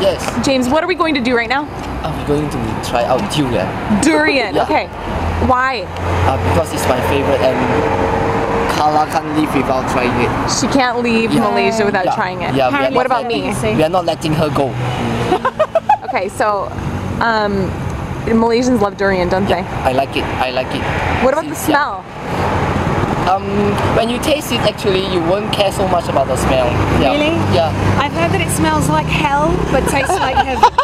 Yes, James, what are we going to do right now? I'm going to try out durian Durian. Yeah. Okay. Why? uh, because it's my favorite and Carla can't leave without trying it. She can't leave Yeah. Malaysia without Yeah. trying it. Yeah, we what about me? letting- We are not letting her go. Okay, so um, Malaysians love durian, don't they? I like it. I like it. What about the Since young. smell? Um, when you taste it, actually, you won't care so much about the smell. Yeah. Really? Yeah. I've heard that it smells like hell, but tastes like heaven.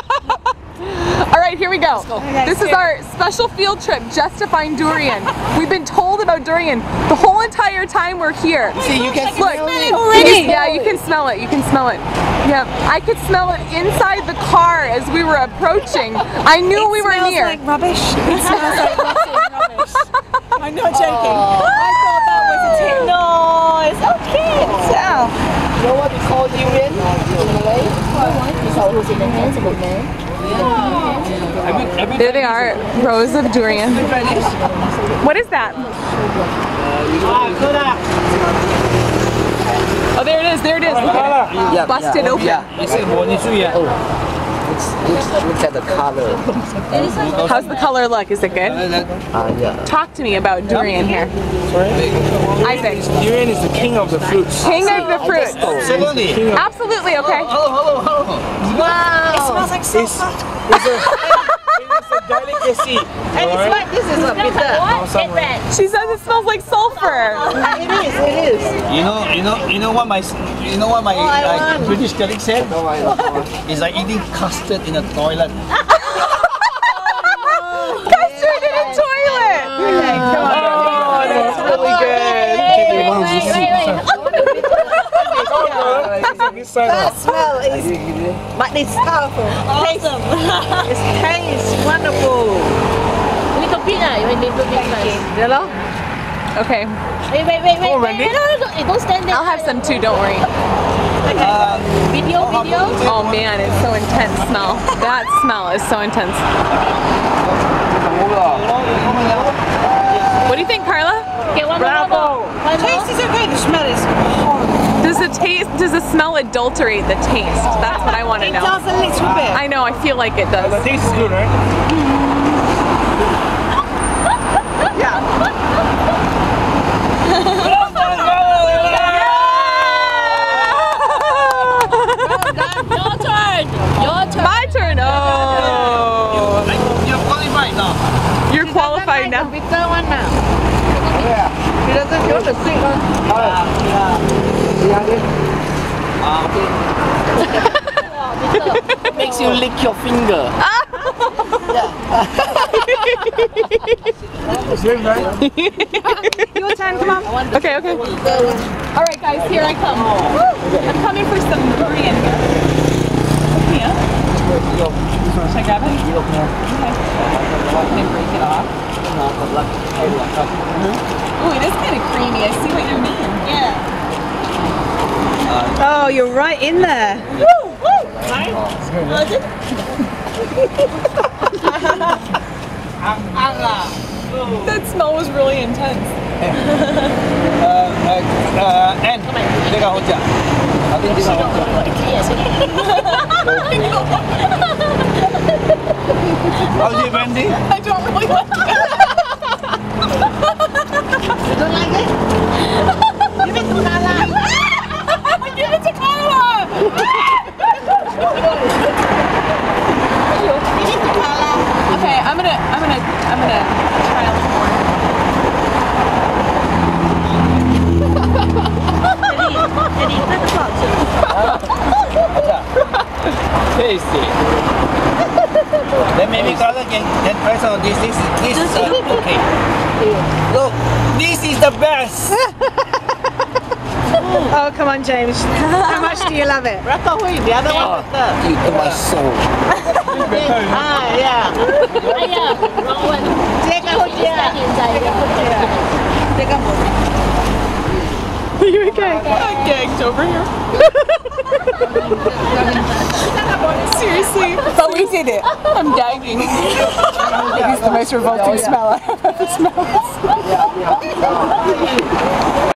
All right, here we go. Okay, This is our special field trip just to find durian. We've been told about durian the whole entire time we're here. See, you can Look, smell it. already. Yeah, you can smell it. You can smell it. Yeah, I could smell it inside the car as we were approaching. I knew it we were smells near. like rubbish. It smells like rubbish. I'm not joking. I thought that was a tip. No, it's okay. Yeah. You know what we call durian in Malay? in the hands of man. There they are, rows of durian. What is that? Oh, there it is, there it is. It. Yeah, Busted yeah, open. Yeah. Oh. Look at the color. How's the color look? Is it good? Uh, uh, yeah. Talk to me about durian here. Sorry? Isaac. Durian is the king of the fruits. King of the fruits. Absolutely. Absolutely, okay. Hello, hello, hello. It smells like sulfur. It's a, it's a delicacy. And it's like this is a bitter. She says it smells like sulfur. It is. It is. You know, you know, you know what my, you know what my I uh, want. British colleague said? It's like eating custard in a toilet. Custard in a toilet. Oh, that's really good. That smell is, but it's powerful. Awesome. It tastes wonderful. Little bit lah, when they do this first. Hello? Okay, Wait, wait, wait, wait, Oh, wait, Randy? no, no, no, don't stand there. I'll have some too, don't worry. Uh, Video, video. Oh man, it's so intense smell. That smell is so intense. What do you think, Carla? Okay, one more, one more. Taste more. is okay. The smell is. Does the taste, does the smell adulterate the taste? That's what I want to know. It does a little bit. I know, I feel like it does. the does. taste is good, right? Your turn. Your turn. My turn. Oh, You're qualified now. you're qualified now. bitter one now. Oh, he doesn't feel the sweet one. Makes you lick your finger. Same, right? Your turn. Come on. Okay, okay. All right, guys, here I come. I'm coming for some durian here. Yeah. Should I grab it? Okay. Can I break it off? Ooh, it is kind of creamy. I see what you mean. Yeah. Oh, you're right in there. Woo, woo. Hi. How's it? that smell was really intense. uh, uh, and I think Wendy? I don't really want to. Then maybe Carla can, can try some of this. This, this is uh, okay. Look, this is the best. Oh, come on, James. How much do you love it? You to my soul. Ah, yeah. Aya, wrong one. Take a Put inside, inside. Take a Are you okay? I'm gagged over here. Seriously. But we did it. I'm gagging. it is the most revolting smell I've ever smelled.